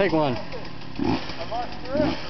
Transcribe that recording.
Take one. I marched through.